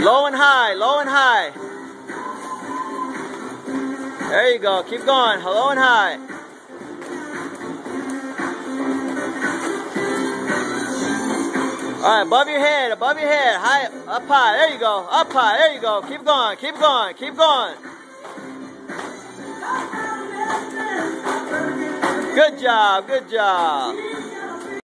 Low and high, low and high. There you go. Keep going. Low and high. All right, above your head, above your head, high, up high. There you go. Up high. There you go. Keep going. Keep going. Keep going. Good job. Good job.